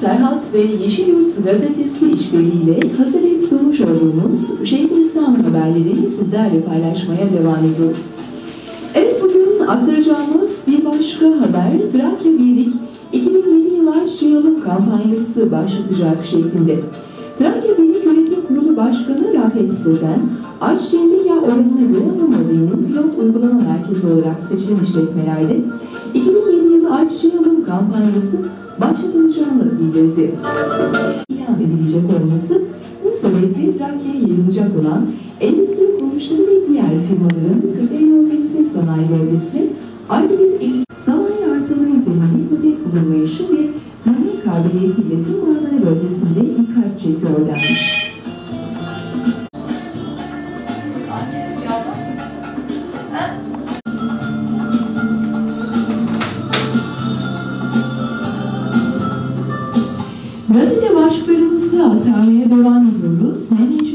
Serhat ve Yeşilyurt gazetesi işbirliğiyle hazırlayıp sunmuş olduğumuz Şeyhülislam haberleri sizlerle paylaşmaya devam ediyoruz. Evet bugün aktaracağımız bir başka haber Trakya Birlik 2007 yıl Ayçiçeği Alım kampanyası başlatacak şeklinde. Trakya Birlik Yönetim Kurulu Başkanı Rafet Sezen, ayçiçeğinde yağ oranına göre alınmadığının pilot uygulama merkezi olarak seçilen işletmelerde 2007 yılı ayçiçeği alım kampanyası başlatılacağını bildirdi. İlan edilecek olması bu sebeple Trakya'ya yayılacak olan endüstri kuruluşları ve diğer firmaların Kırklareli Organize Sanayi Bölgesi'ne ayrı bir el sanayi arsaları üzerinde ipotek bulunmayışı ve tahmin kabiliyetiyle tüm Marmara bölgesinde dikkat çekiyor denmiş. Gazete başlıklarımızı aktarmaya devam ediyoruz. Mehmet